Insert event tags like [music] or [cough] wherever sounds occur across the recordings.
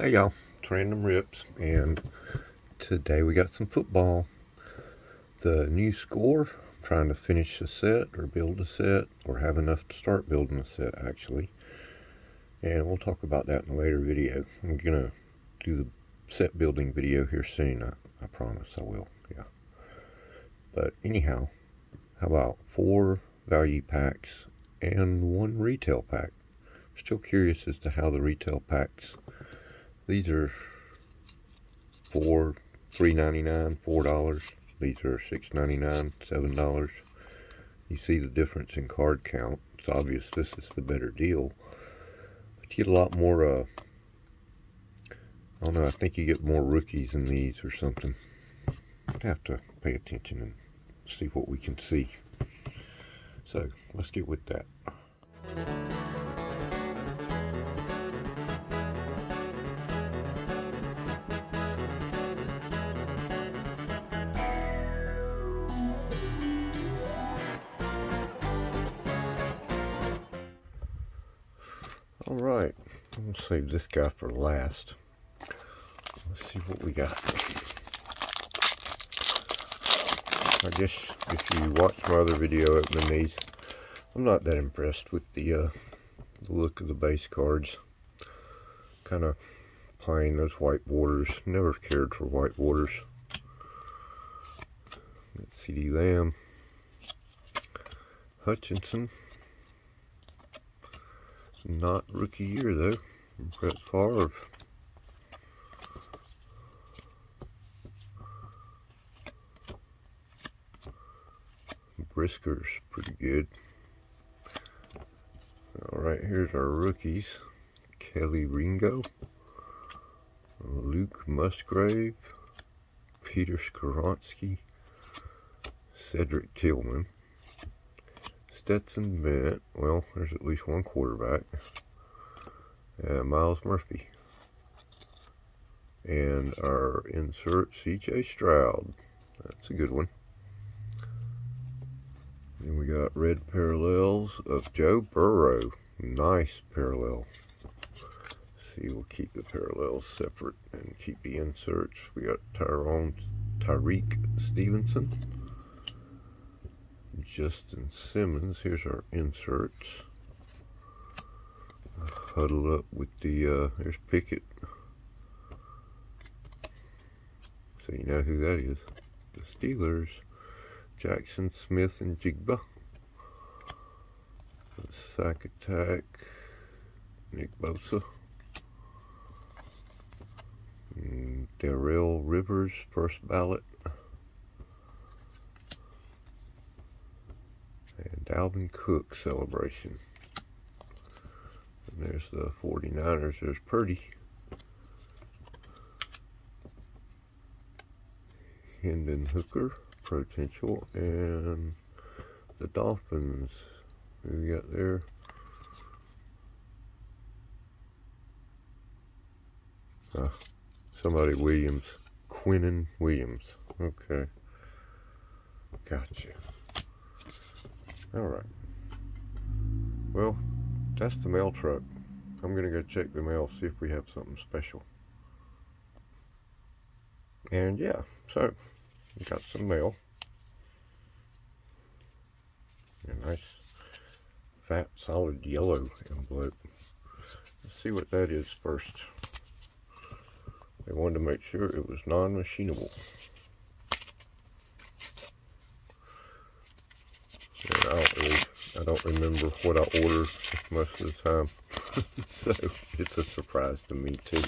Hey y'all, it's Random Rips, and today we got some football. The new score, I'm trying to finish a set or build a set, or have enough to start building a set actually. And we'll talk about that in a later video. I'm gonna do the set building video here soon, I, I promise I will, yeah. But anyhow, how about four value packs and one retail pack? Still curious as to how the retail packs these are four, three ninety nine, four dollars. These are six ninety nine, seven dollars. You see the difference in card count. It's obvious this is the better deal. But you get a lot more. Uh, I don't know. I think you get more rookies in these or something. I'd have to pay attention and see what we can see. So let's get with that. Save this guy for last. Let's see what we got. I guess if you watch my other video opening these, I'm not that impressed with the, uh, the look of the base cards. Kind of plain, those white borders. Never cared for white borders. CeeDee Lamb. Hutchinson. Not rookie year though. Favre. Brisker's pretty good. Alright, here's our rookies. Kelee Ringo. Luke Musgrave. Peter Skoronski. Cedric Tillman. Stetson Bennett. Well, there's at least one quarterback. Myles Murphy. And our insert CJ Stroud. That's a good one. And we got red parallels of Joe Burrow. Nice parallel. See, we'll keep the parallels separate and keep the inserts. We got Tyrone Tyrique Stevenson. Justin Simmons. Here's our inserts. Huddle up with the, uh, there's Pickett. So you know who that is. The Steelers. Jackson Smith and Jigba. Sack attack. Nick Bosa. And Darrelle Revis, first ballot. and Dalvin Cook celebration. There's the 49ers. There's Purdy. Hendon Hooker, potential, and the Dolphins. Who we got there? Uh, somebody Williams. Quinnen Williams. Okay. Gotcha. Alright. Well, that's the mail truck. I'm going to go check the mail, see if we have something special. And yeah, so, we got some mail. A nice, fat, solid yellow envelope. Let's see what that is first. They wanted to make sure it was non-machinable. I don't remember what I ordered most of the time. [laughs] so it's a surprise to me too.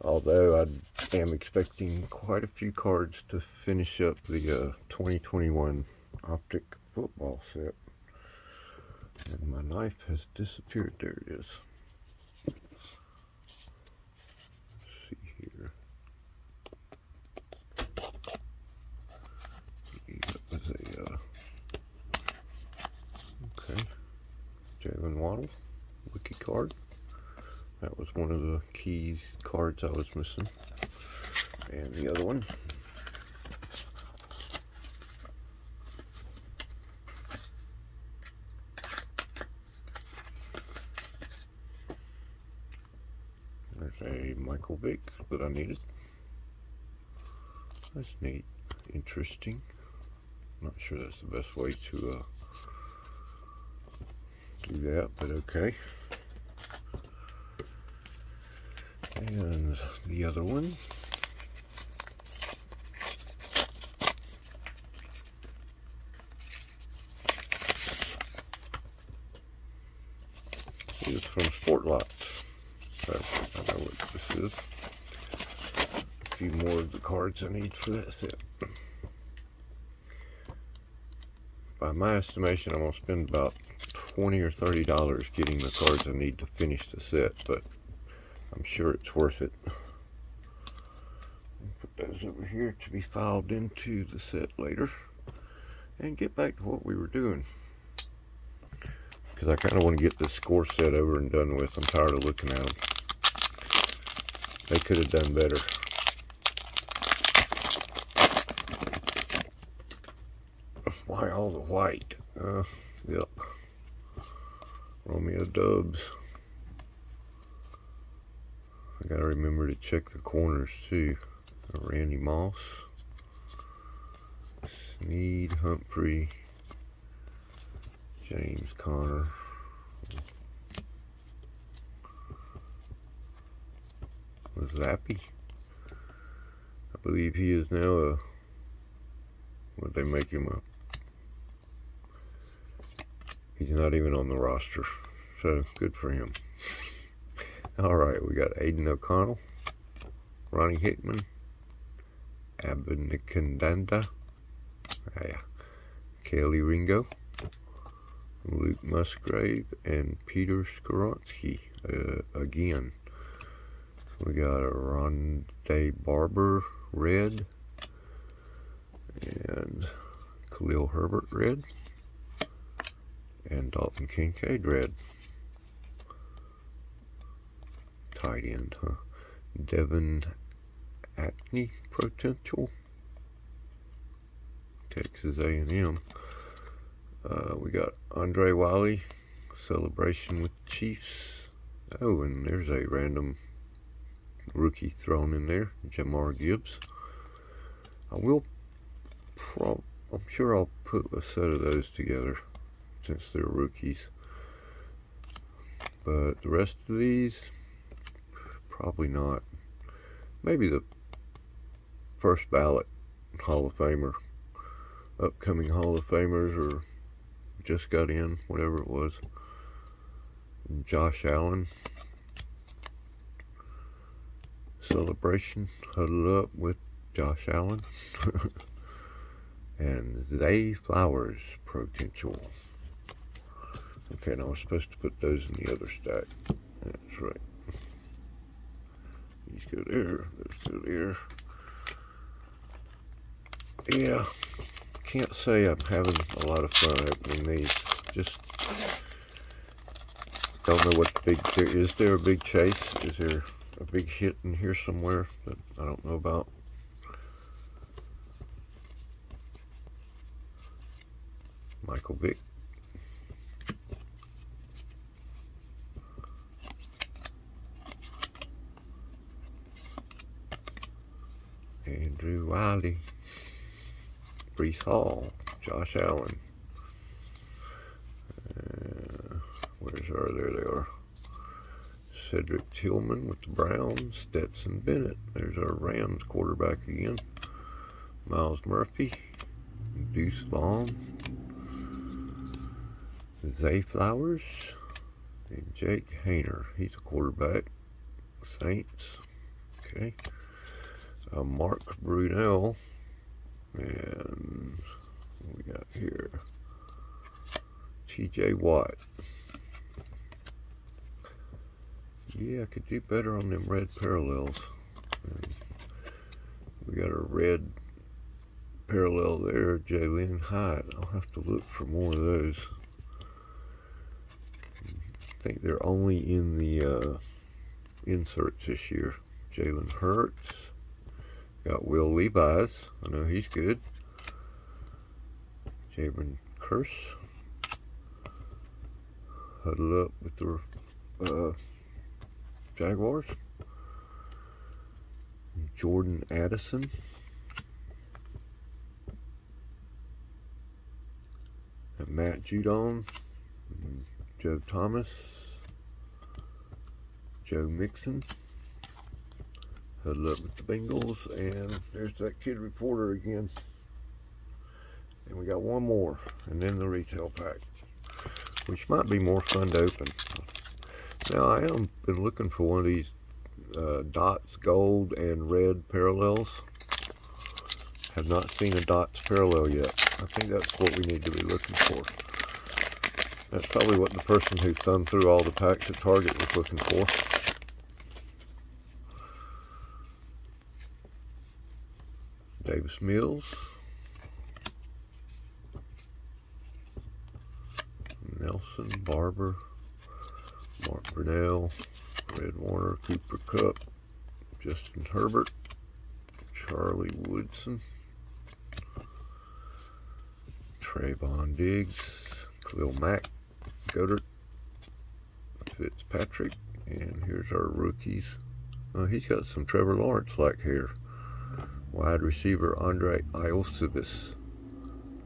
Although I am expecting quite a few cards to finish up the uh, 2021 Optic football set. And my knife has disappeared. There it is. Waddle, wiki card. That was one of the key cards I was missing. And the other one. There's a Michael Vick that I needed. That's neat. Interesting. Not sure that's the best way to uh, do that, but okay. And the other one is from SportLots. So I know what this is. A few more of the cards I need for that set. By my estimation, I'm going to spend about 20 or 30 dollars getting the cards I need to finish the set, but I'm sure it's worth it. Put those over here to be filed into the set later. And get back to what we were doing. Because I kind of want to get this score set over and done with. I'm tired of looking at them. They could have done better. Why all the white? Uh, yep. Romeo Doubs. I gotta remember to check the corners too. Uh, Randy Moss, Sneed Humphrey, James Conner. Zappe. I believe he is now a what they make him a he's not even on the roster. So good for him. All right, we got Aidan O'Connell, Ronnie Hickman, Abanikandanda, ah, yeah, Kelee Ringo, Luke Musgrave, and Peter Skoronski uh, again. We got a Ronde Barber red and Khalil Herbert red and Dalton Kincaid red. Tight end, huh? De'Von Achane potential. Texas A&M. Uh, we got Andre Wylie, celebration with Chiefs. Oh, and there's a random rookie thrown in there, Jahmyr Gibbs. I will, I'm sure I'll put a set of those together since they're rookies. But the rest of these, probably not. Maybe the first ballot Hall of Famer, upcoming Hall of Famers, or just got in, whatever it was. Josh Allen. Celebration, huddle up with Josh Allen. [laughs] and Zay Flowers potential. Okay, now I'm supposed to put those in the other stack. That's right. These go there, those go there. Yeah, can't say I'm having a lot of fun opening these. Just don't know what big, is there a big chase? Is there a big hit in here somewhere that I don't know about? Michael Vick. Andrew Wylie, Breece Hall, Josh Allen. Uh, where's our, there they are. Cedric Tillman with the Browns, Stetson Bennett. There's our Rams quarterback again. Myles Murphy, Deuce Vaughn, Zay Flowers, and Jake Haener. He's a quarterback. Saints. Okay uh, Mark Brunell, and we got here TJ Watt. Yeah, I could do better on them red parallels. And we got a red parallel there, Jalin Hyatt. I'll have to look for more of those. I think they're only in the uh, inserts this year. Jalen Hurts. Got Will Levis. I know he's good. Jayron Kearse. Huddle up with the uh, Jaguars. Jordan Addison. And Matt Judon. Joe Thomas. Joe Mixon. Huddle up with the Bengals. And there's that kid reporter again. And we got one more. And then the retail pack. Which might be more fun to open. Now I am been looking for one of these uh, dots gold and red parallels. Have not seen a dots parallel yet. I think that's what we need to be looking for. That's probably what the person who thumbed through all the packs at Target was looking for. Davis Mills. Nelson, Barber, Mark Brunell, Fred Warner, Cooper Kupp, Justin Herbert, Charlie Woodson, Trevon Diggs, Khalil Mack, Goddard, Fitzpatrick, and here's our rookies. Uh, he's got some Trevor Lawrence-like hair. Wide receiver Andre Iosivas,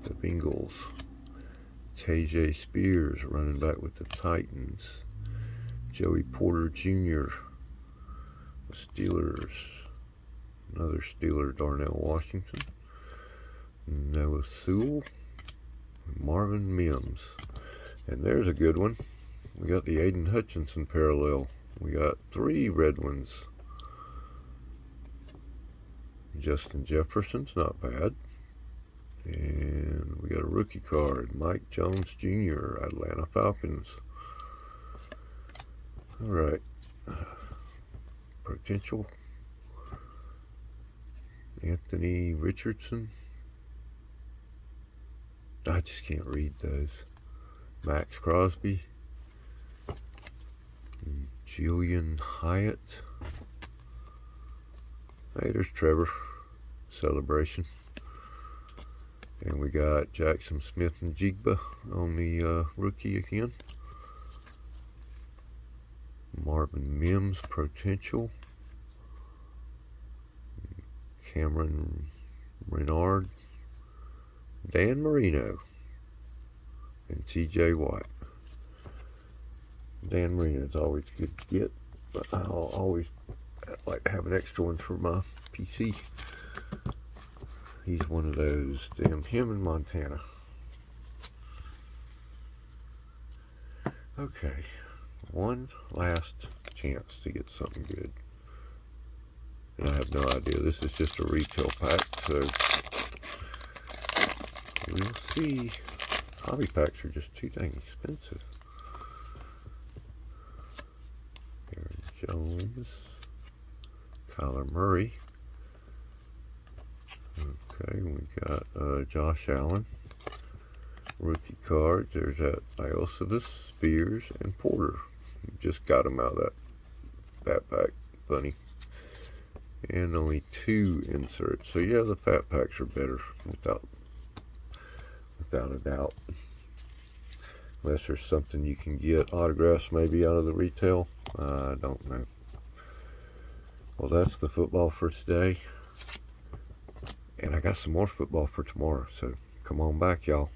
the Bengals. Tyjae Spears running back with the Titans. Joey Porter Jr. The Steelers. Another Steeler, Darnell Washington. Noah Sewell. Marvin Mims. And there's a good one. We got the Aidan Hutchinson parallel. We got three red ones. Justin Jefferson's not bad. And we got a rookie card. Mike Jones Jr., Atlanta Falcons. All right. Potential. Anthony Richardson. I just can't read those. Maxx Crosby. Julian Hyatt. Hey, there's Trevor. Celebration. And we got Jaxon Smith-Njigba on the uh, rookie again. Marvin Mims potential. Cameron Renard. Dan Marino. And TJ Watt. Dan Marino is always good to get. But I'll always like to have an extra one for my PC. He's one of those. Damn him in Montana. Okay one last chance to get something good. And I have no idea. This is just a retail pack, so we'll see. Hobby packs are just too dang expensive. Aaron Jones, Kyler Murray. Okay, we got uh, Josh Allen. Rookie cards. There's that Iosivas, Spears, and Porter. Just got him out of that fat pack bunny. And only two inserts. So yeah, the fat packs are better without without a doubt. Unless there's something you can get autographs maybe out of the retail. I don't know. Well, that's the football for today. And I got some more football for tomorrow. So come on back, y'all.